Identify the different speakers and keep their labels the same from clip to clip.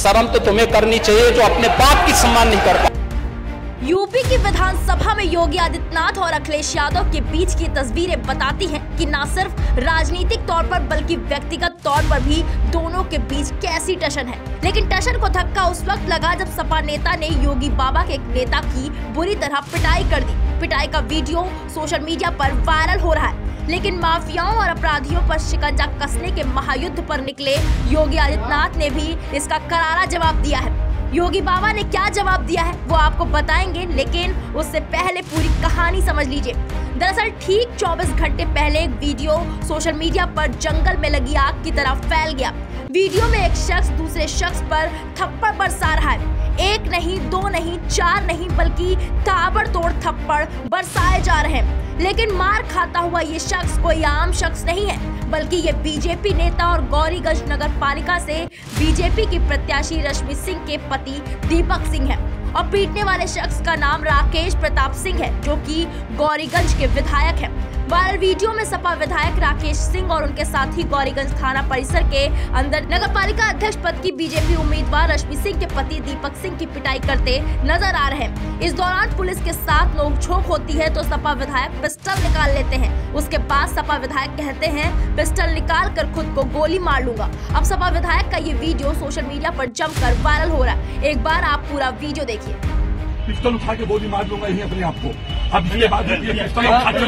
Speaker 1: शर्म तो तुम्हें करनी चाहिए जो अपने बाप की सम्मान नहीं कर पा
Speaker 2: यूपी की विधानसभा में योगी आदित्यनाथ और अखिलेश यादव के बीच की तस्वीरें बताती हैं कि न सिर्फ़ राजनीतिक तौर पर, बल्कि व्यक्तिगत तौर पर भी दोनों के बीच कैसी टशन है। लेकिन टशन को धक्का उस वक्त लगा जब सपा नेता ने योगी बाबा के एक नेता की बुरी तरह पिटाई कर दी। पिटाई का वीडियो सोशल मीडिया पर वायरल हो रहा है। लेकिन माफियाओं और अपराधियों पर शिकंजा कसने के महायुद्ध पर निकले योगी आदित्यनाथ ने भी इसका करारा जवाब दिया है। योगी बाबा ने क्या जवाब दिया है, वो आपको बताएँगे, लेकिन उससे पहले पूरी कहानी समझ लीजिए। दरअसल ठीक 24 घंटे पहले एक वीडियो सोशल मीडिया पर जंगल में लगी आग की तरह फैल गया। वीडियो में एक शख्स दूसरे शख्स पर थप्पड़ बरसा रहा है। एक नहीं, दो नहीं, चार नहीं, बल्कि ताबड़तोड़ थप्पड़ बरसाए जा रहे हैं। लेकिन मार खाता हुआ ये शख्स कोई आम शख्स नहीं है, बल्कि ये बीजेपी नेता और गौरीगंज नगर पालिका से बीजेपी की प्रत्याशी रश्मि सिंह के पति दीपक सिंह है। और पीटने वाले शख्स का नाम राकेश प्रताप सिंह है, जो कि गौरीगंज के विधायक है। वायरल वीडियो में सपा विधायक राकेश सिंह और उनके साथी गौरीगंज थाना परिसर के अंदर नगर पालिका अध्यक्ष पद की बीजेपी उम्मीदवार रश्मि सिंह के पति दीपक सिंह की पिटाई करते नज़र आ रहे हैं। इस दौरान पुलिस के साथ नोकझोंक होती है तो सपा विधायक पिस्टल निकाल लेते हैं। उसके बाद सपा विधायक कहते हैं, पिस्टल निकाल कर खुद को गोली मार लूँगा। अब सपा विधायक का ये वीडियो सोशल मीडिया पर जमकर वायरल हो रहा है। एक बार आप पूरा वीडियो देखिए।
Speaker 3: पिस्टल उठा के गोली मार दूँगा यही अपने आप को। अब ये बात पिस्टल उठा के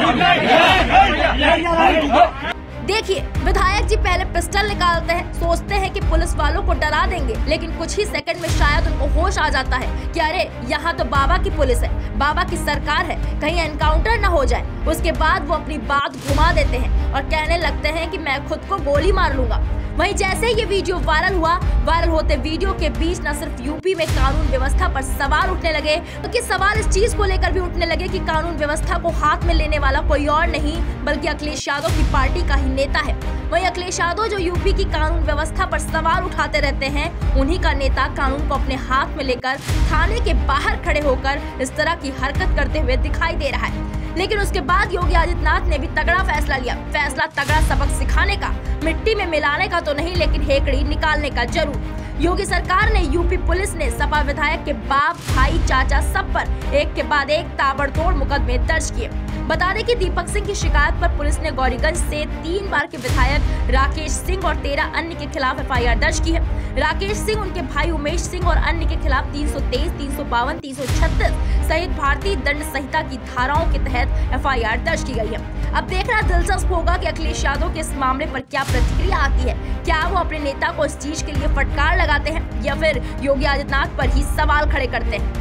Speaker 2: देखिए विधायक जी पहले पिस्टल निकालते हैं सोचते हैं कि पुलिस वालों को डरा देंगे लेकिन कुछ ही सेकंड में शायद उनको होश आ जाता है कि अरे यहाँ तो बाबा की पुलिस है बाबा की सरकार है कहीं एनकाउंटर न हो जाए। उसके बाद वो अपनी बात घुमा देते हैं और कहने लगते हैं कि मैं खुद को गोली मार लूँगा। वहीं जैसे ये वीडियो वायरल हुआ, वायरल होते वीडियो के बीच न सिर्फ़ यूपी में कानून व्यवस्था पर सवाल उठने लगे बल्कि तो सवाल इस चीज़ को लेकर भी उठने लगे कि कानून व्यवस्था को हाथ में लेने वाला कोई और नहीं, बल्कि अखिलेश यादव की पार्टी का ही नेता है। वहीं अखिलेश यादव जो यूपी की कानून व्यवस्था पर सवाल उठाते रहते हैं, उन्हीं का नेता कानून को अपने हाथ में लेकर थाने के बाहर खड़े होकर इस तरह की हरकत करते हुए दिखाई दे रहा है। लेकिन उसके बाद योगी आदित्यनाथ ने भी तगड़ा फैसला लिया। फैसला तगड़ा सबक सिखाने का। मिट्टी में मिलाने का तो नहीं लेकिन हेकड़ी निकालने का ज़रूर। योगी सरकार ने यूपी पुलिस ने सपा विधायक के बाप, भाई, चाचा सब पर एक के बाद एक ताबड़तोड़ मुकदमे दर्ज किए। बता दें कि दीपक सिंह की शिकायत पर पुलिस ने गौरीगंज से तीन बार के विधायक राकेश सिंह और तेरह अन्य के खिलाफ एफआईआर दर्ज की है। राकेश सिंह, उनके भाई उमेश सिंह और अन्य के खिलाफ तीन सौ तेईस, तीन सौ बावन, तीन सौ छत्तीस सहित भारतीय दंड संहिता की धाराओं के तहत एफआईआर दर्ज की गई है। अब देखना दिलचस्प होगा कि अखिलेश यादव के इस मामले पर क्या प्रतिक्रिया आती है। क्या वो अपने नेता को इस चीज़ के लिए फटकार लगाते हैं या फिर योगी आदित्यनाथ पर ही सवाल खड़े करते हैं?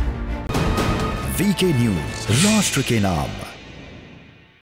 Speaker 4: वीके न्यूज़, राष्ट्र के नाम।